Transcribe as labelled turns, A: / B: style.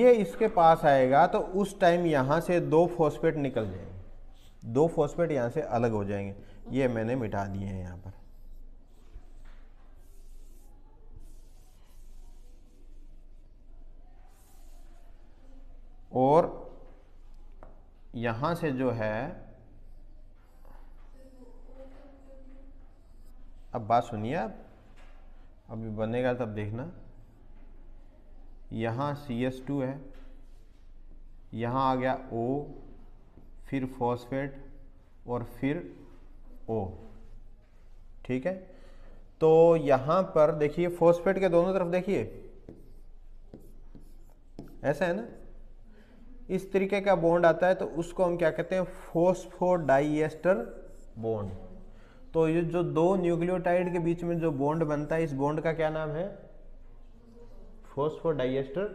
A: ये इसके पास आएगा तो उस टाइम यहाँ से दो फॉस्फेट निकल जाएँगे। दो फॉस्फेट यहाँ से अलग हो जाएँगे। ये मैंने मिटा दिए हैं यहाँ पर। और यहाँ से जो है, अब बात सुनिए आप। अभी बनेगा तब देखना। यहाँ सी एस टू है, यहाँ आ गया ओ फिर फॉस्फेट और फिर ओ ठीक है? तो यहाँ पर देखिए फॉस्फेट के दोनों तरफ़ देखिए, ऐसा है ना? इस तरीके का बॉन्ड आता है तो उसको हम क्या कहते हैं? फोस्फोडाइएस्टर बॉन्ड तो ये जो दो न्यूक्लियोटाइड के बीच में जो बॉन्ड बनता है, इस बॉन्ड का क्या नाम है? फोस्फोडाइएस्टर